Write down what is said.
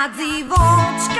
ja dzivočka,